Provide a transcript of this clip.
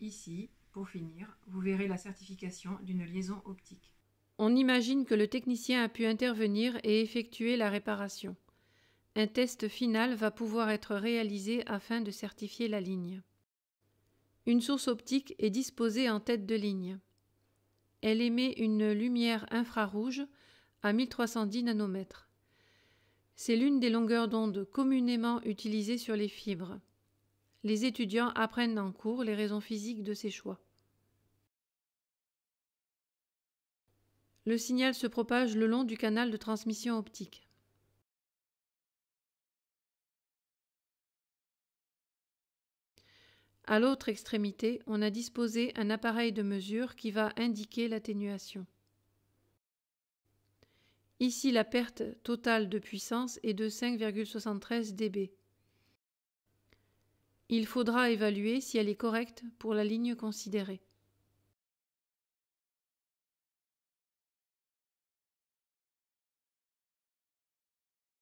Ici, pour finir, vous verrez la certification d'une liaison optique. On imagine que le technicien a pu intervenir et effectuer la réparation. Un test final va pouvoir être réalisé afin de certifier la ligne. Une source optique est disposée en tête de ligne. Elle émet une lumière infrarouge à 1310 nanomètres. C'est l'une des longueurs d'onde communément utilisées sur les fibres. Les étudiants apprennent en cours les raisons physiques de ces choix. Le signal se propage le long du canal de transmission optique. À l'autre extrémité, on a disposé un appareil de mesure qui va indiquer l'atténuation. Ici, la perte totale de puissance est de 5,73 dB. Il faudra évaluer si elle est correcte pour la ligne considérée.